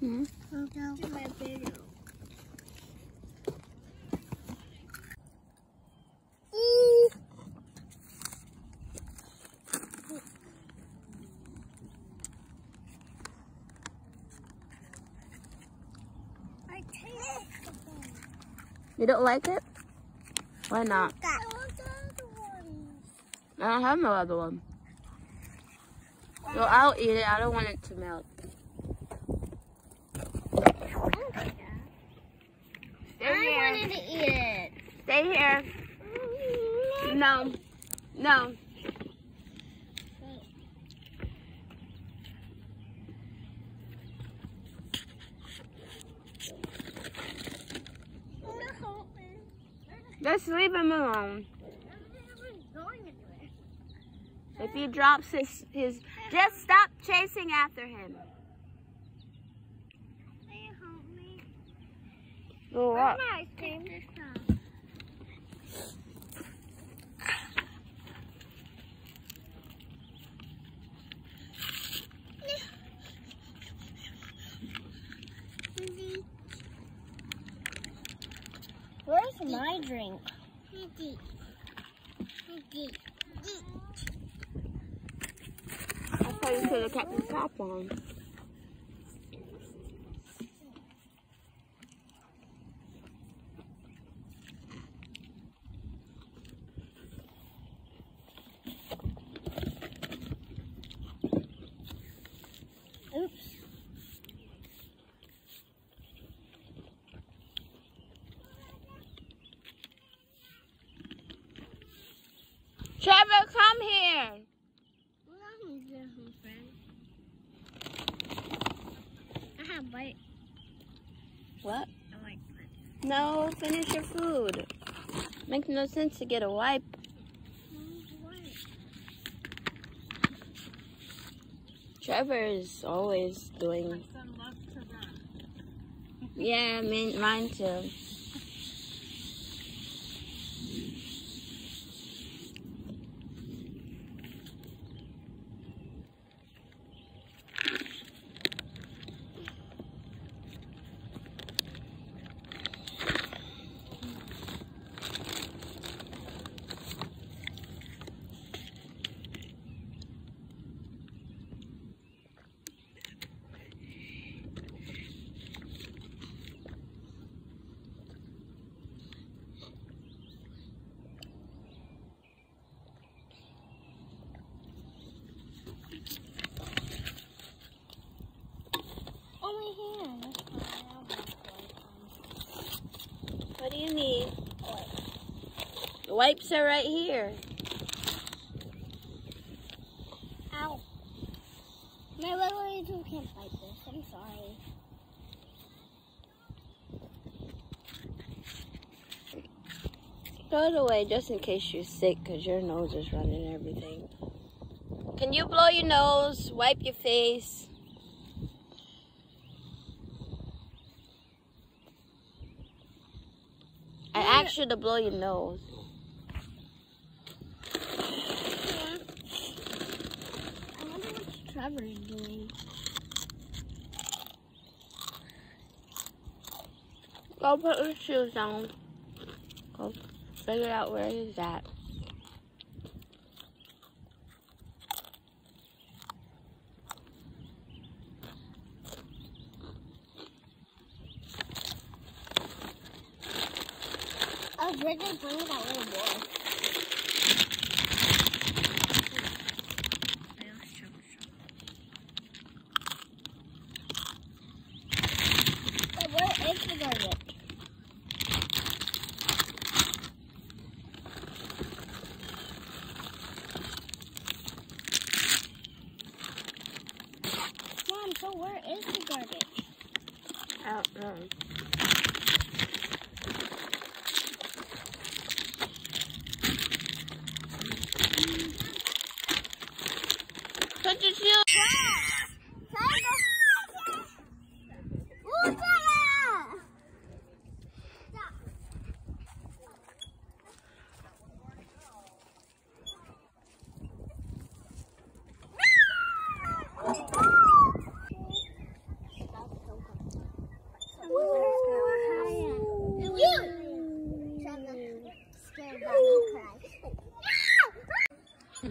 Hmm? To my below. I taste the. You don't like it? Why not? I want the other. I don't have no other one. So I'll eat it. I don't want it to melt. Stay I here. wanted to eat it. Stay here. No. No. Just leave him alone. If he drops his, his, just stop chasing after him. Go up. Where's my drink? I have kept the top on. Oops. Trevor, come here. I have white. What? I like No, finish your food. Makes no sense to get a wipe. Trevor is always doing. Yeah, mine, mine too. Only here. That's fine. I'll have white What do you need? The wipes are right here. Ow. My little angel can't fight this. I'm sorry. Throw it away just in case you're sick because your nose is running everything. Can you blow your nose? Wipe your face. You to blow your nose. I wonder what Trevor is doing. Go put your shoes on. Go figure out where he's at. Ready to bring that little boy. Where is the garbage? Mom, so where is the garbage? I don't know. Put your shoes.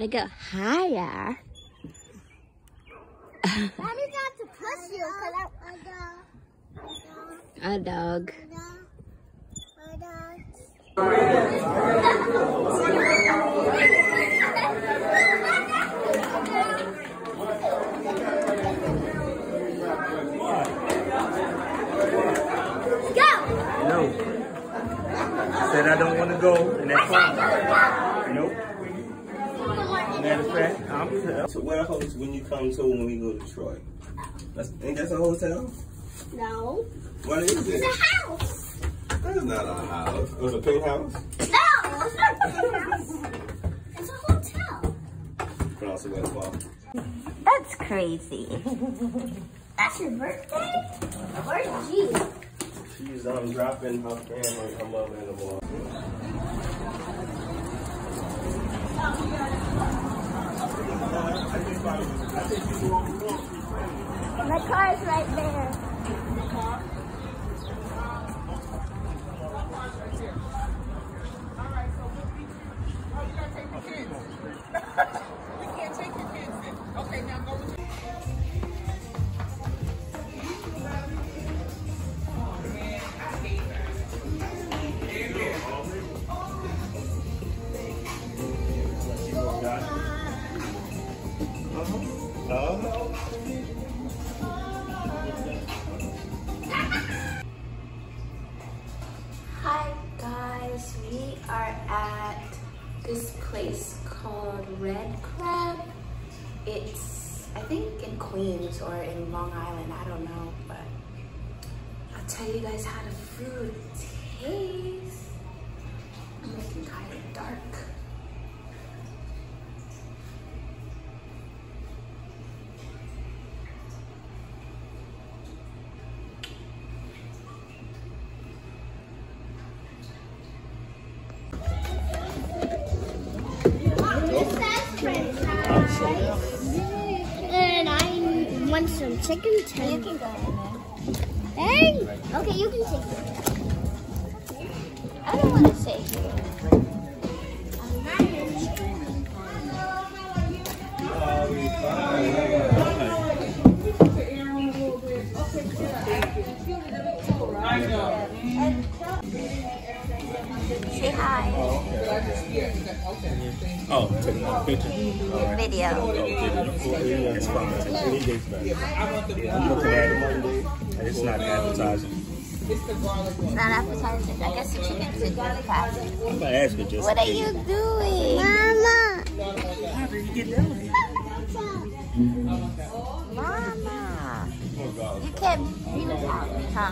Gotta go higher. Mommy's got to push you because I, A dog. No. Said I don't want to go, and that's fine. Nope. Matter of fact, I'm So where host when you come to when we go to Troy? That's, ain't that a hotel? No. What is it? It's a house. That's not a house. It was a pink house. No, it's not a house. It's a hotel. Cross the waterfall. That's crazy. That's your birthday? Where's G? She's um dropping her family, her mother in the morning. My car's right there. This place called Red Crab. It's, I think in Queens or in Long Island, I don't know, but I'll tell you guys how the food tastes. I'm looking kind of dark. Chicken tenders. You can go in there. Hey! Okay, you can take it. I don't want to sit here. Say hi. Oh, taking a picture. Video. It's fine. Any days back. I'm looking at it Monday. It's not advertising. It's not appetizing. I guess the chicken's in the past. I'm gonna ask her just. What are you doing? Mama! How did you get down here? Mama. You can't breathe out, huh?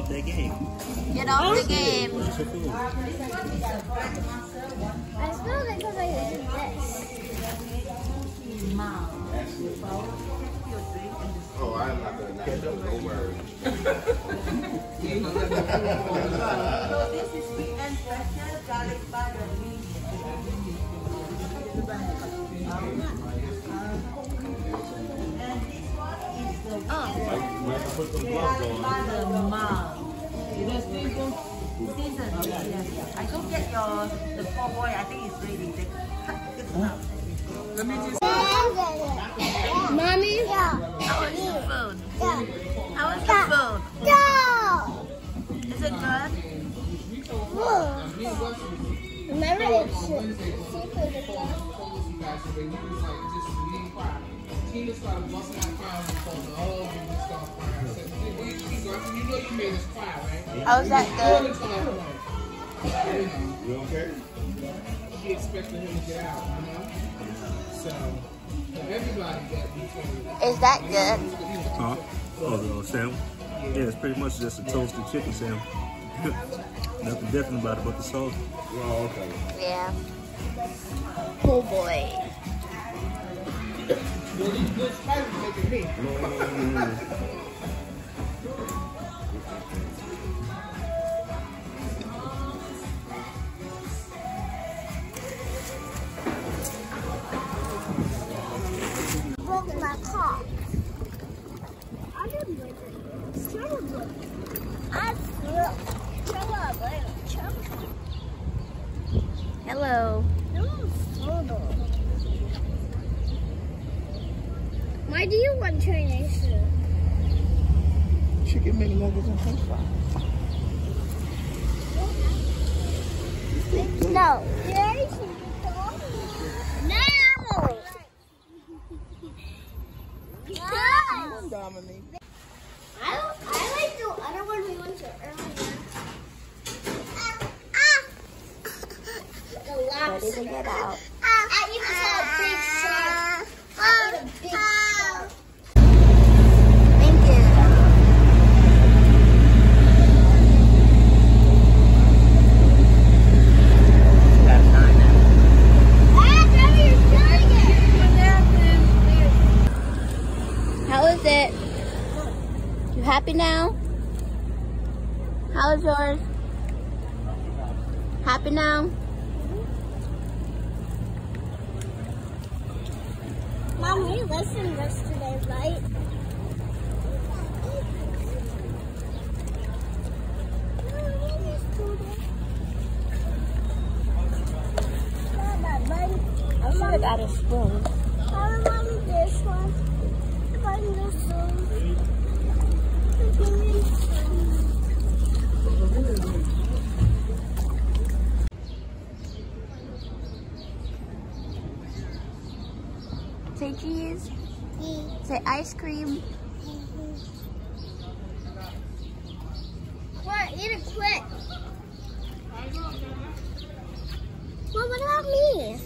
off that game. Get off the game. What's your food? I spilled it because I did this. Oh, I'm not gonna catch up. No worries. Put some gloves on. your the poor boy. I think it's ready. They cut it out. Let me just. Mommy? How is the food? Yeah. How the food? No. Is it good? Remember it's seafood again. How's that good? You okay? She expected him to get out, you know? So, everybody got between. Is that good? Huh? Oh, the Sam? Yeah, it's pretty much just a toasted chicken, Sam. Nothing different about it but the sauce. Oh, okay. Yeah. Oh boy. Well, these good spiders making me. broke my car. I didn't break it. It's terrible. I feel terrible. Terrible. Hello. It was terrible. Why do you want Chinese food? Chicken McNuggets and french fries. No. No. No. Dominique. I, don't- I like the other one we went to earlier. Ah, ah. The lobster. Ready to get out. I even saw a big shark. I saw a big shark. Thank you. Got time now. Ah, Trevor, you're doing it. How is it? You happy now? How is yours? Happy now? Mom, we listened yesterday, right? I should have got a spoon. I want this one. I want this one. Say cheese. Say ice cream. What? Eat it quick. Well, what about me?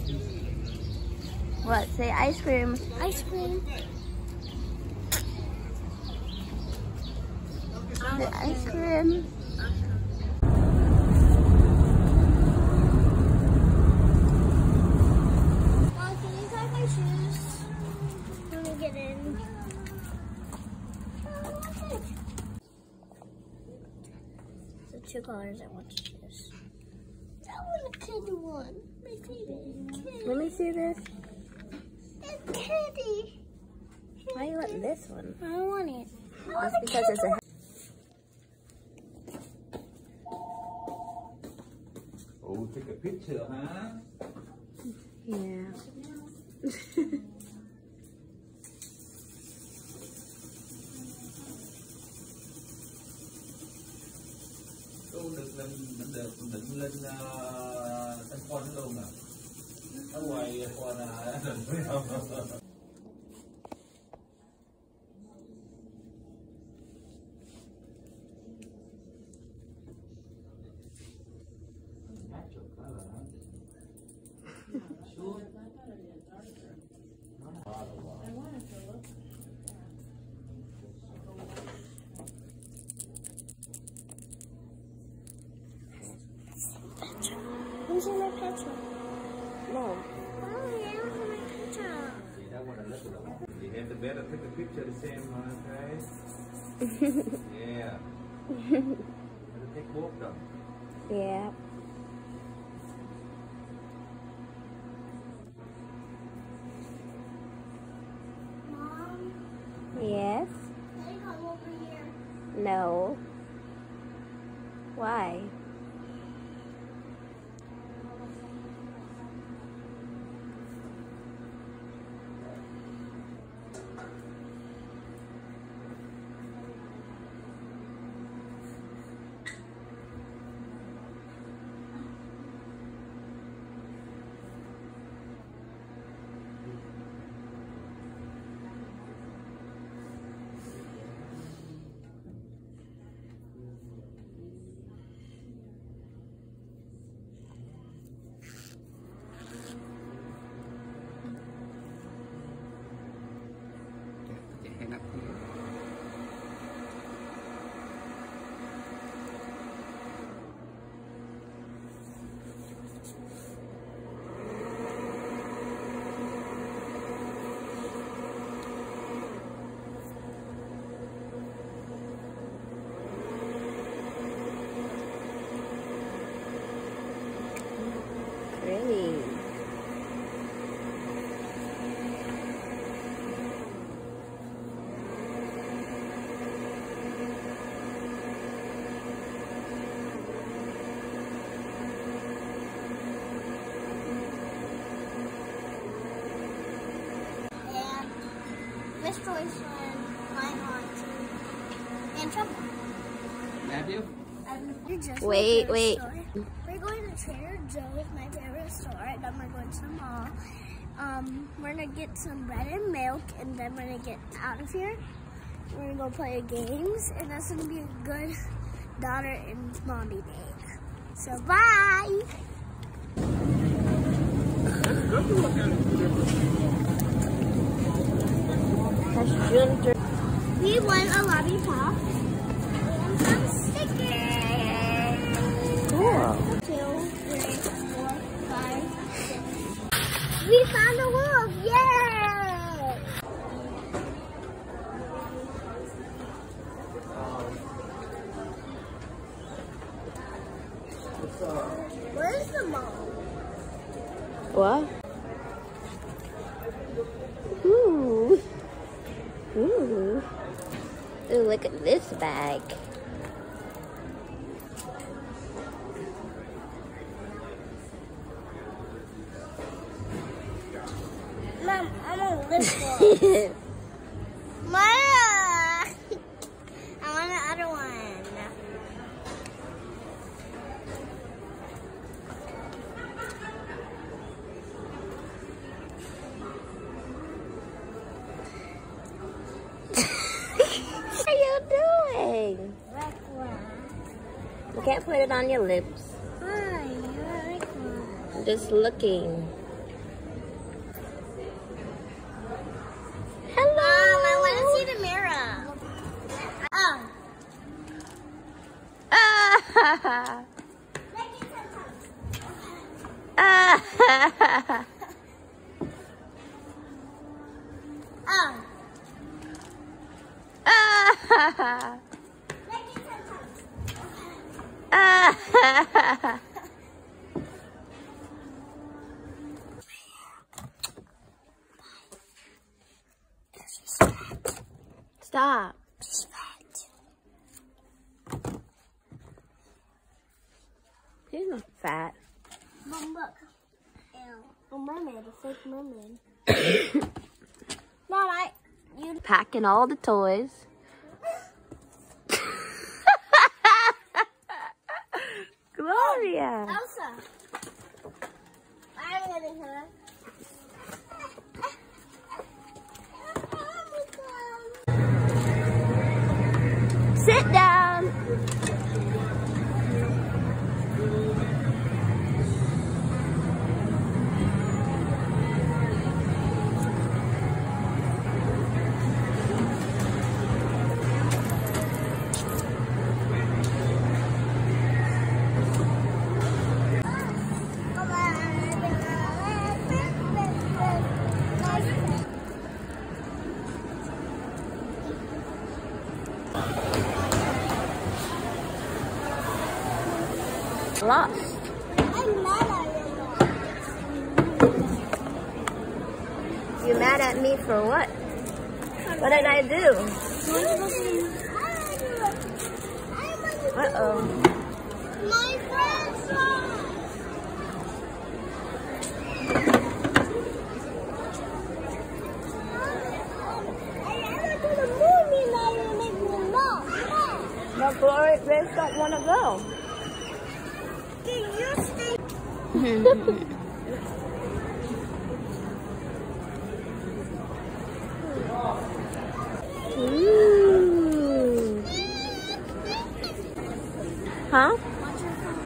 What? Say ice cream. Ice cream. Say ice cream. Mom, can you tie my shoes when we get in? The two colors I want to choose. That was a kid one. My favorite. Let me see this. It's kitty. Why you want this one? I don't want it. I want That's because it's a. Oh, take a picture, huh? Yeah. الجملة تقول لهم. هو يا إخوانا. yeah. Better take both of them. Yeah. Mom, Yes. can I come over here? No. Why? boyfriend, my aunt, and Trump. Matthew? We're just Wait, wait. store. We're going to Trader Joe's, my favorite store, and then we're going to the mall. Um, we're gonna get some bread and milk, and then we're gonna get out of here. We're gonna go play games, and that's gonna be a good daughter and mommy day. So bye. That's June thir- We won a lollipop and some. We found a wolf! Yay! Where's the mom? What? Ooh. Ooh. Ooh, look at this bag. Mom, I'm on lip I want the other one. what are you doing? You can't put it on your lips. Hi, black one. I'm just looking. Hello. Mom, I want to see the mirror. Oh. Ah. Oh. Ah. Ah. Stop. He's not fat. Mom, look. Ew. A mermaid, a fake mermaid. Mom, I, you, Packing all the toys. Oh, Gloria. Elsa. I'm her. Mad at me for what? What did I do? Uh-oh. My friend's song. But Gloria, they don't want to go. Can you stay?